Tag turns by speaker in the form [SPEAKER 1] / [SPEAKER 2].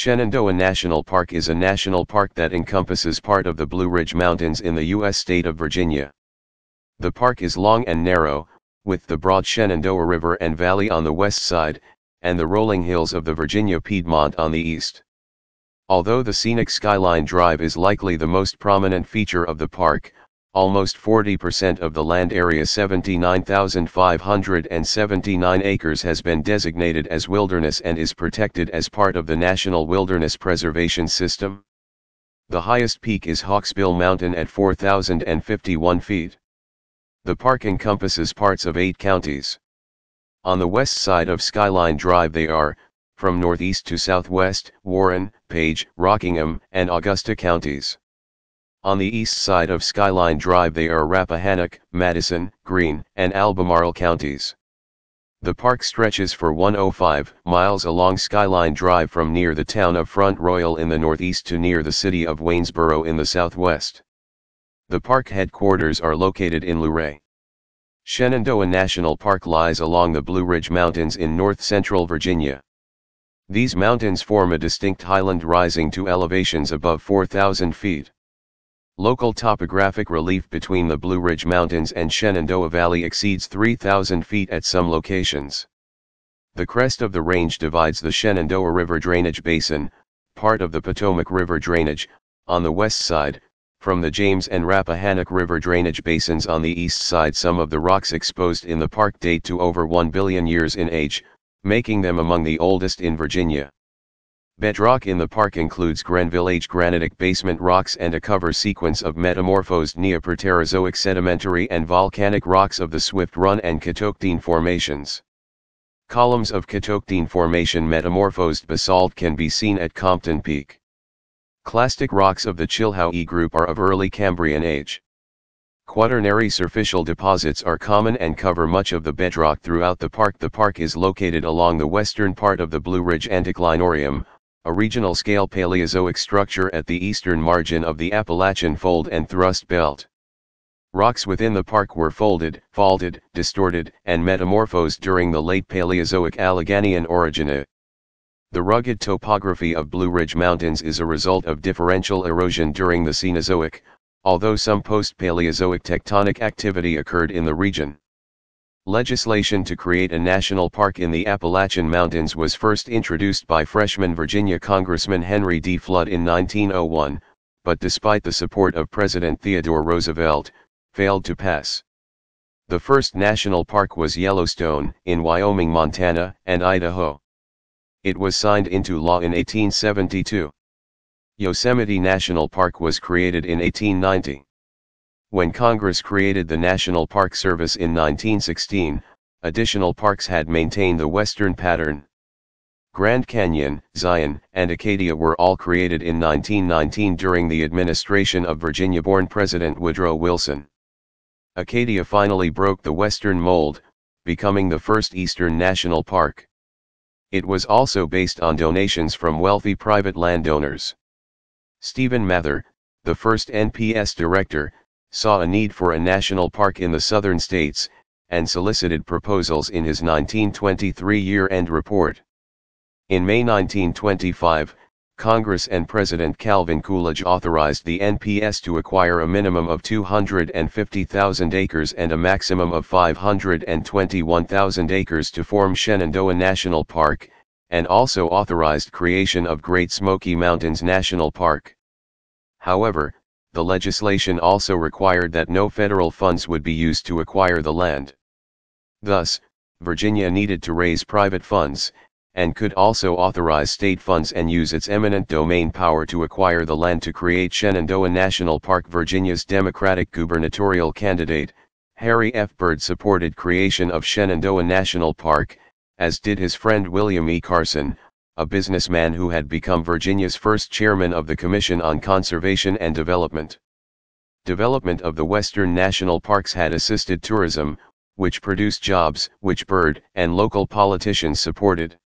[SPEAKER 1] Shenandoah National Park is a national park that encompasses part of the Blue Ridge Mountains in the U.S. state of Virginia. The park is long and narrow, with the broad Shenandoah River and Valley on the west side, and the rolling hills of the Virginia Piedmont on the east. Although the scenic Skyline Drive is likely the most prominent feature of the park, almost 40% of the land area 79,579 acres has been designated as wilderness and is protected as part of the National Wilderness Preservation System. The highest peak is Hawksbill Mountain at 4,051 feet. The park encompasses parts of eight counties. On the west side of Skyline Drive they are, from northeast to southwest, Warren, Page, Rockingham, and Augusta counties. On the east side of Skyline Drive they are Rappahannock, Madison, Greene, and Albemarle counties. The park stretches for 105 miles along Skyline Drive from near the town of Front Royal in the northeast to near the city of Waynesboro in the southwest. The park headquarters are located in Luray. Shenandoah National Park lies along the Blue Ridge Mountains in north-central Virginia. These mountains form a distinct highland rising to elevations above 4,000 feet. Local topographic relief between the Blue Ridge Mountains and Shenandoah Valley exceeds 3,000 feet at some locations. The crest of the range divides the Shenandoah River drainage basin, part of the Potomac River drainage, on the west side, from the James and Rappahannock River drainage basins on the east side some of the rocks exposed in the park date to over 1 billion years in age, making them among the oldest in Virginia. Bedrock in the park includes Grenville Age granitic basement rocks and a cover sequence of metamorphosed Neoproterozoic sedimentary and volcanic rocks of the Swift Run and Catoctin formations. Columns of Catoctin formation metamorphosed basalt can be seen at Compton Peak. Clastic rocks of the Chilhowee group are of early Cambrian age. Quaternary surficial deposits are common and cover much of the bedrock throughout the park. The park is located along the western part of the Blue Ridge Anticlinorium, a regional scale Paleozoic structure at the eastern margin of the Appalachian Fold and Thrust Belt. Rocks within the park were folded, faulted, distorted, and metamorphosed during the late Paleozoic Alleghanian orogeny. The rugged topography of Blue Ridge Mountains is a result of differential erosion during the Cenozoic, although some post-Paleozoic tectonic activity occurred in the region. Legislation to create a national park in the Appalachian Mountains was first introduced by freshman Virginia Congressman Henry D. Flood in 1901, but despite the support of President Theodore Roosevelt, failed to pass. The first national park was Yellowstone, in Wyoming, Montana, and Idaho. It was signed into law in 1872. Yosemite National Park was created in 1890. When Congress created the National Park Service in 1916, additional parks had maintained the western pattern. Grand Canyon, Zion, and Acadia were all created in 1919 during the administration of Virginia-born President Woodrow Wilson. Acadia finally broke the western mold, becoming the first eastern national park. It was also based on donations from wealthy private landowners. Stephen Mather, the first NPS director, saw a need for a national park in the southern states, and solicited proposals in his 1923 year-end report. In May 1925, Congress and President Calvin Coolidge authorized the NPS to acquire a minimum of 250,000 acres and a maximum of 521,000 acres to form Shenandoah National Park, and also authorized creation of Great Smoky Mountains National Park. However, the legislation also required that no federal funds would be used to acquire the land. Thus, Virginia needed to raise private funds, and could also authorize state funds and use its eminent domain power to acquire the land to create Shenandoah National Park. Virginia's Democratic gubernatorial candidate, Harry F. Byrd supported creation of Shenandoah National Park, as did his friend William E. Carson, a businessman who had become Virginia's first chairman of the Commission on Conservation and Development. Development of the western national parks had assisted tourism, which produced jobs which Byrd and local politicians supported.